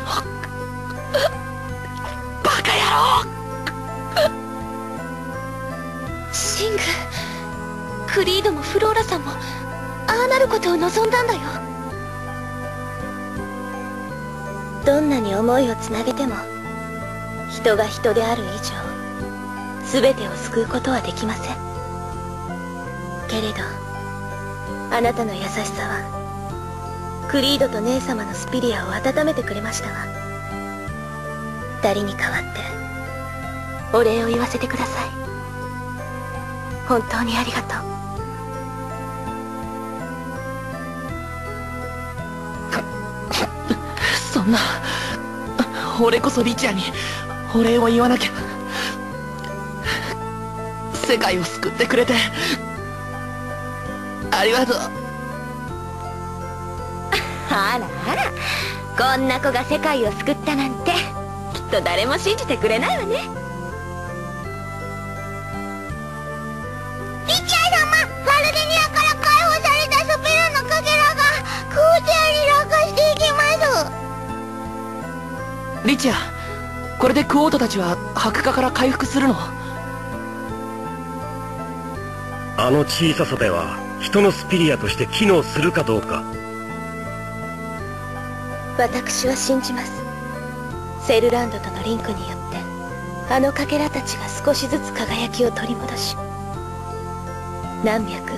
バカ野郎。シングクリードもフローラさんもああなることを望んだんだよ。どんなに思いをつなげても人が人である以上全てを救うことはできません。けれどあなたの優しさはクリードと姉様のスピリアを温めてくれましたわ二人に代わってお礼を言わせてください。本当にありがとう。そんな俺こそリチアにお礼を言わなきゃ。世界を救ってくれてありがとう。あらあら。こんな子が世界を救ったなんてきっと誰も信じてくれないわね。リチャー様ファルデニアから解放されたスピルのかけらが空中に落下していきます。リチアこれでクオートたちは白化から回復するの？あの小ささでは人のスピリアとして機能するかどうか私は信じます。セルランドとのリンクによってあのかけらたちが少しずつ輝きを取り戻し何百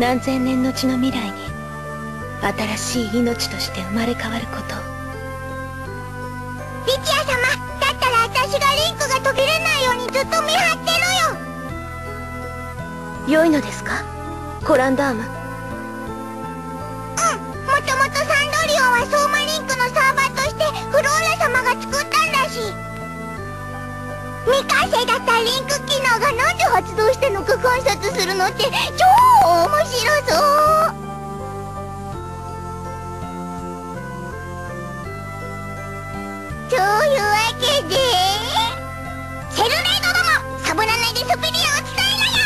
何千年後の未来に新しい命として生まれ変わることを。リチア様だったら私がリンクが途切れないようにずっと見張ってるよ。良いのですか？コランダームリンク機能がなんで発動したのか観察するのって超面白そうというわけでセルレイドどもサボらないでスピリアを伝えろよ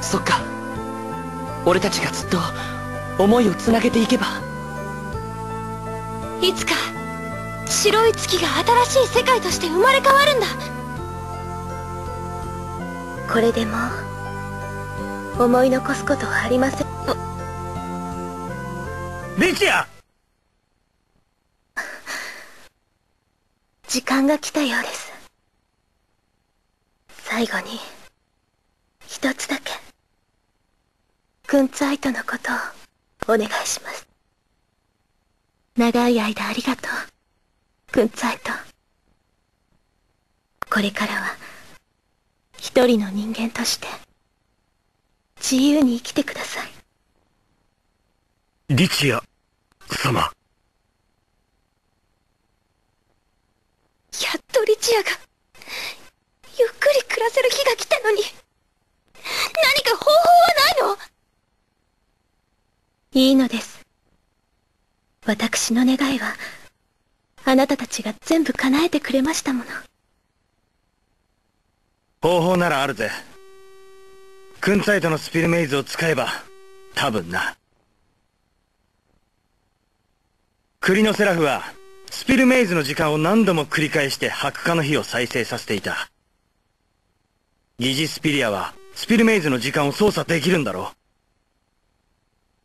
そっか。俺たちがずっと思いをつなげていけば。いつか白い月が新しい世界として生まれ変わるんだ。これでもう思い残すことはありません。リチア！時間が来たようです。最後に一つだけクンツァイトのことをお願いします長い間ありがとう。クンツァイトこれからは一人の人間として自由に生きてください。リチア様。やっとリチアがゆっくり暮らせる日が来たのに何か方法はないの？いいのです私の願いはあなたたちが全部叶えてくれましたもの。方法ならあるぜ。クンツァイトのスピルメイズを使えば多分な。クリノセラフはスピルメイズの時間を何度も繰り返して白化の火を再生させていた。疑似スピリアはスピルメイズの時間を操作できるんだろう。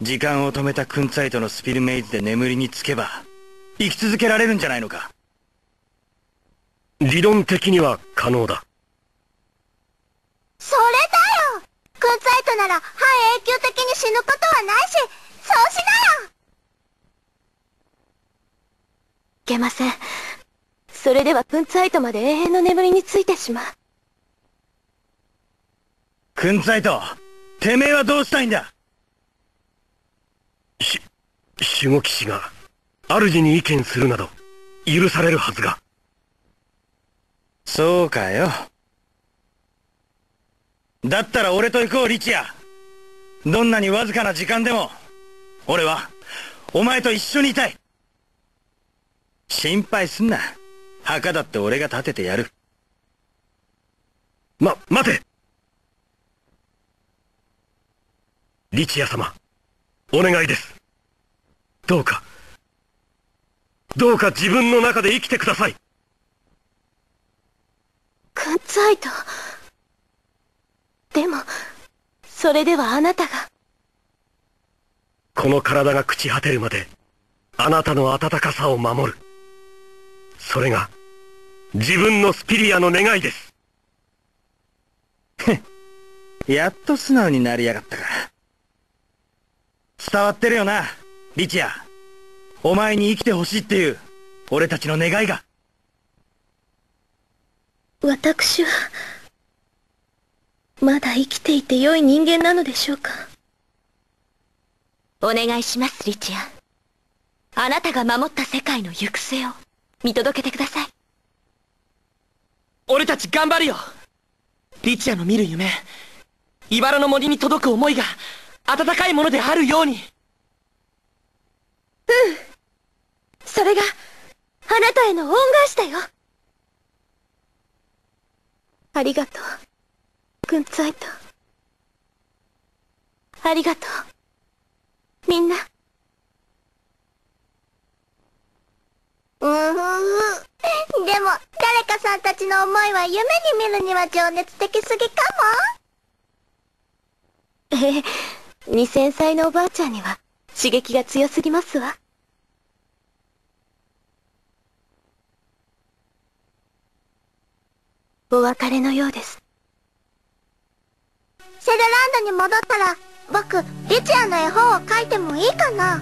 時間を止めたクンツァイトのスピルメイズで眠りにつけば生き続けられるんじゃないのか？理論的には可能だ。それだよ！クンツァイトなら半永久的に死ぬことはないしそうしなよいけません。それではプンツァイトまで永遠の眠りについてしまう。クンツァイトてめえはどうしたいんだ？し守護騎士が主に意見するなど許されるはずが。そうかよ。だったら俺と行こうリチア。どんなにわずかな時間でも俺はお前と一緒にいたい。心配すんな。墓だって俺が建ててやる。ま待て。リチア様お願いですどうかどうか自分の中で生きてください。クンツアイト。でも、それではあなたが。この体が朽ち果てるまで、あなたの温かさを守る。それが、自分のスピリアの願いです。やっと素直になりやがったか。伝わってるよな、リチア。お前に生きてほしいっていう、俺たちの願いが。私は、まだ生きていて良い人間なのでしょうか？お願いします、リチア。あなたが守った世界の行く末を見届けてください。俺たち頑張るよリチアの見る夢、茨の森に届く思いが、温かいものであるように。うん。それが、あなたへの恩返しだよ。ありがとう。グンツァイト。ありがとう。みんな。うーん。でも、誰かさんたちの思いは夢に見るには情熱的すぎかもええ、2000歳のおばあちゃんには刺激が強すぎますわ。お別れのようです。セルランドに戻ったら、僕、リチアの絵本を書いてもいいかな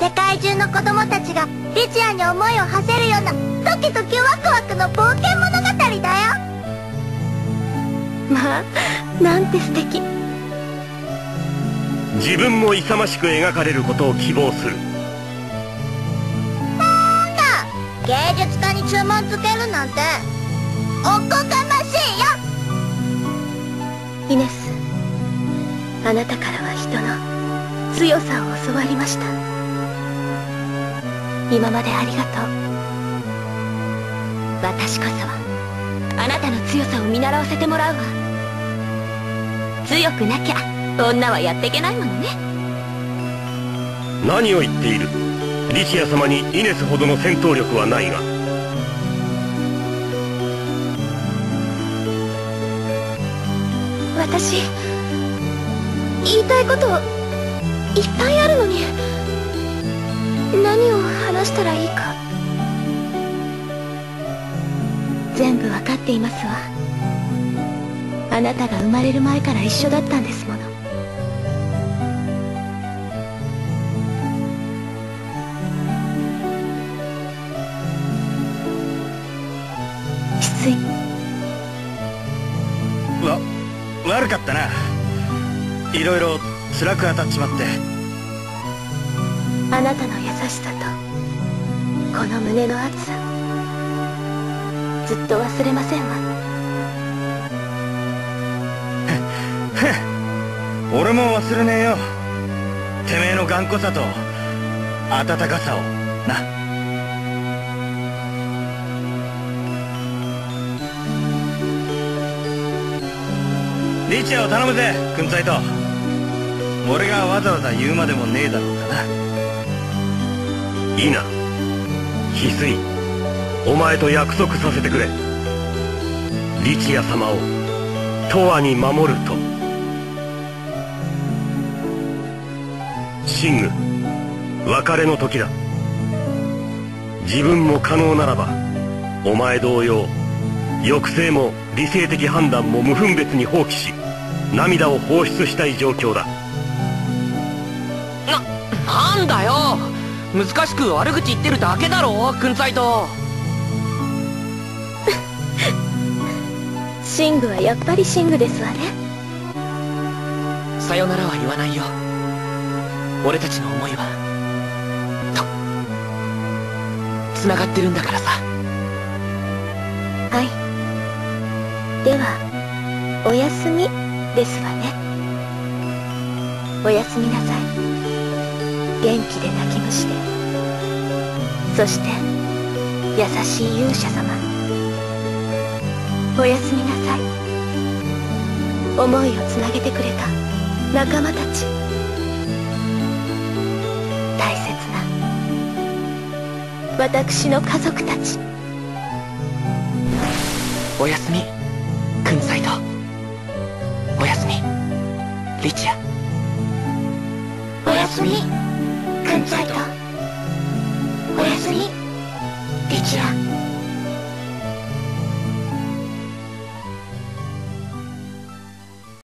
世界中の子供たちがリチアに思いを馳せるようなドキドキワクワクの冒険物語だよまあなんて素敵自分も勇ましく描かれることを希望する。なんだ芸術家に注文つけるなんておこがましいよ。イネスあなたからは人の強さを教わりました。今までありがとう。私こそはあなたの強さを見習わせてもらうわ。強くなきゃ女はやっていけないものね。何を言っている？リシア様にイネスほどの戦闘力はないが。私言いたいこといっぱいあるのに。何を話したらいいか。全部わかっていますわ。あなたが生まれる前から一緒だったんですものわ悪かったな。いろいろ辛く当たっちまって。あなたの優しさとこの胸の熱さずっと忘れませんわ。俺も忘れねえよ。てめえの頑固さと温かさを。なリチャを頼むぜくんざいと。俺がわざわざ言うまでもねえだろうかな。いいな。翡翠お前と約束させてくれ。リチア様を永遠に守ると。シング別れの時だ。自分も可能ならばお前同様抑制も理性的判断も無分別に放棄し涙を放出したい状況だ。な、なんだよ。難しく悪口言ってるだけだろクンツァイトシングはやっぱりシングですわね。さよならは言わないよ。俺たちの思いはと繋がってるんだからさではおやすみですわね。おやすみなさい。元気で泣き虫でそして優しい勇者様。おやすみなさい。思いをつなげてくれた仲間たち。大切な私の家族たち。おやすみ。リチおやすみ。軍隊と。